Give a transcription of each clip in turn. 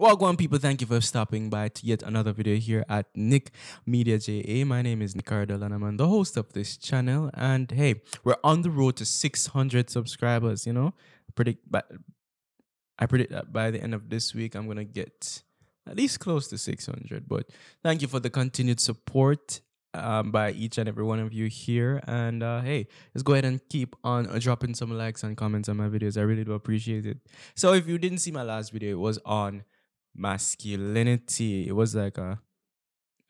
Welcome, people. Thank you for stopping by to yet another video here at Nick Media JA. My name is and I'm the host of this channel. And hey, we're on the road to 600 subscribers. You know, I predict, but I predict that by the end of this week, I'm gonna get at least close to 600. But thank you for the continued support um, by each and every one of you here. And uh, hey, let's go ahead and keep on dropping some likes and comments on my videos. I really do appreciate it. So if you didn't see my last video, it was on masculinity. It was like a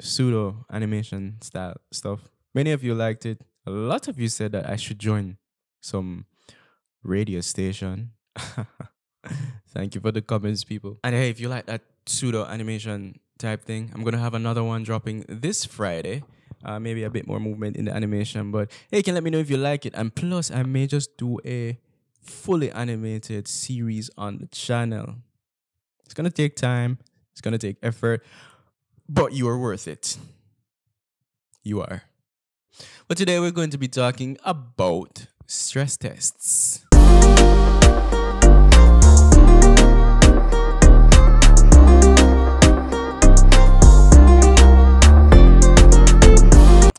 pseudo animation style stuff. Many of you liked it. A lot of you said that I should join some radio station. Thank you for the comments, people. And hey, if you like that pseudo animation type thing, I'm gonna have another one dropping this Friday. Uh, maybe a bit more movement in the animation, but hey, can let me know if you like it. And plus, I may just do a fully animated series on the channel. It's gonna take time, it's gonna take effort, but you are worth it. You are. But today we're going to be talking about stress tests.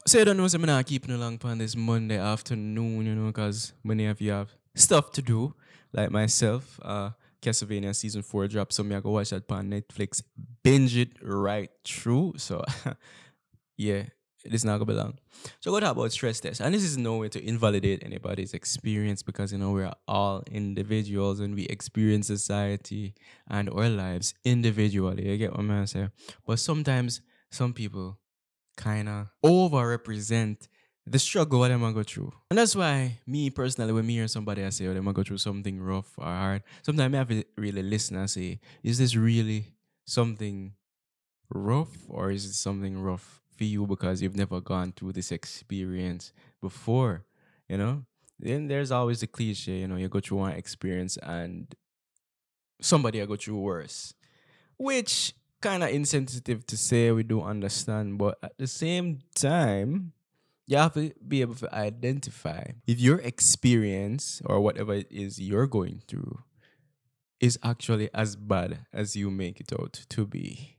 So I don't know, so I'm not keeping along on this Monday afternoon, you know, because many of you have stuff to do, like myself. Uh, Castlevania season four dropped, so me I go watch that on Netflix, binge it right through. So yeah, it is not gonna be long. So what about stress test? And this is no way to invalidate anybody's experience because you know we're all individuals and we experience society and our lives individually. You get what I'm saying? But sometimes some people kinda overrepresent the struggle what them I go through. And that's why me personally, when me hear somebody I say, oh, them I go through something rough or hard, sometimes I have to really listen and say, is this really something rough or is it something rough for you because you've never gone through this experience before? You know? Then there's always the cliche, you know, you go through one experience and somebody I go through worse. Which kind of insensitive to say we do understand, but at the same time, you have to be able to identify if your experience or whatever it is you're going through is actually as bad as you make it out to be.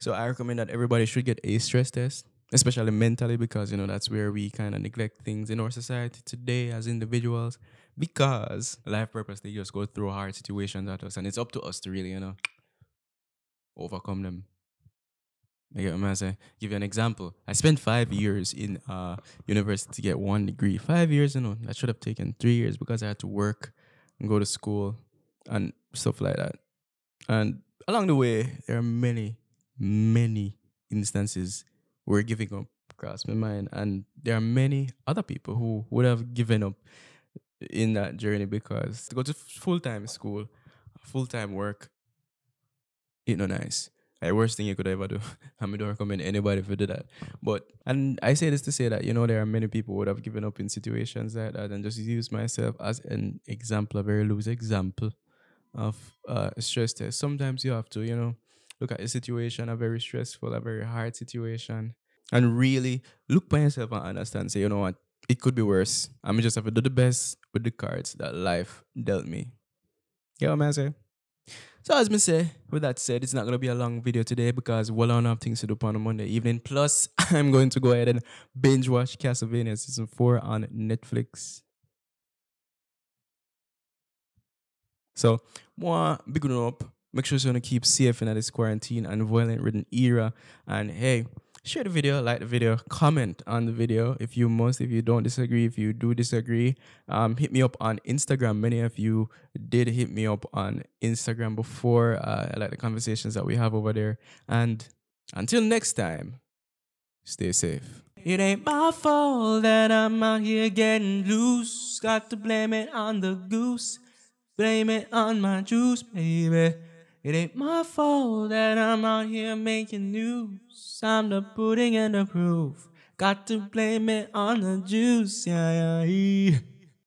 So I recommend that everybody should get a stress test, especially mentally, because you know that's where we kind of neglect things in our society today as individuals. Because life purpose, they just go through hard situations at us, and it's up to us to really, you know, overcome them. I get what I'm saying. Give you an example. I spent five years in uh university to get one degree. Five years, you know, that should have taken three years because I had to work and go to school and stuff like that. And along the way, there are many, many instances where giving up across my mind. And there are many other people who would have given up in that journey because to go to full time school, full time work, it no nice. Like worst thing you could ever do. I mean, don't recommend anybody to do that. But and I say this to say that you know there are many people who would have given up in situations like that, and just use myself as an example, a very loose example of uh, stress test. Sometimes you have to, you know, look at a situation, a very stressful, a very hard situation, and really look by yourself and understand. Say, you know what, it could be worse. I'm just have to do the best with the cards that life dealt me. You know? So as me say, with that said, it's not gonna be a long video today because well I have things to do on a Monday evening. Plus, I'm going to go ahead and binge watch Castlevania season four on Netflix. So, more big up. Make sure you're gonna keep safe in this quarantine and violent ridden era. And hey, share the video, like the video, comment on the video if you must, if you don't disagree, if you do disagree. Um, hit me up on Instagram. Many of you did hit me up on Instagram before. Uh, I like the conversations that we have over there. And until next time, stay safe. It ain't my fault that I'm out here getting loose. Got to blame it on the goose. Blame it on my juice, baby. It ain't my fault that I'm out here making news. I'm the pudding and the proof. Got to blame it on the juice, yeah, yeah. yeah.